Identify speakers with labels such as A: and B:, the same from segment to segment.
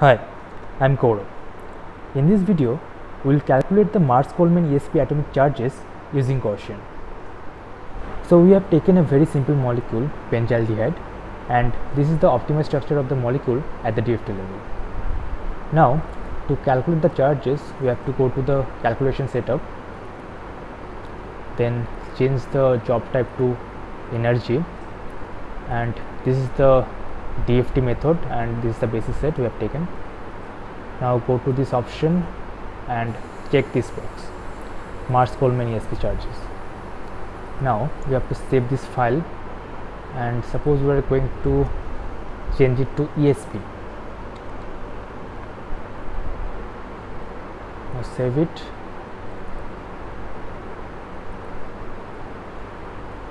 A: Hi, I'm Gourav. In this video, we will calculate the Merz-Kollman ESP atomic charges using Gaussian. So we have taken a very simple molecule, benzaldehyde, and this is the optimal structure of the molecule at the DFT level. Now, to calculate the charges, we have to go to the calculation setup, then change the job type to energy, and this is the DFT method and this is the basis set we have taken. Now go to this option and check this box Merz-Kollman ESP charges. Now we have to save this file and suppose we are going to change it to ESP. Now save it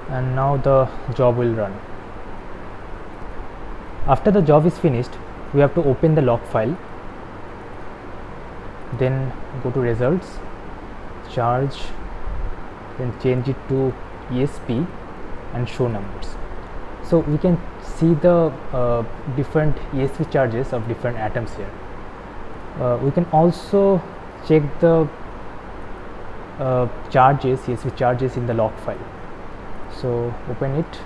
A: and now the job will run after the job is finished we have to open the log file then go to results charge then change it to ESP and show numbers. So we can see the uh, different ESP charges of different atoms here. Uh, we can also check the uh, charges ESP charges in the log file. So open it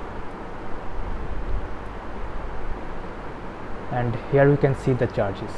A: and here we can see the charges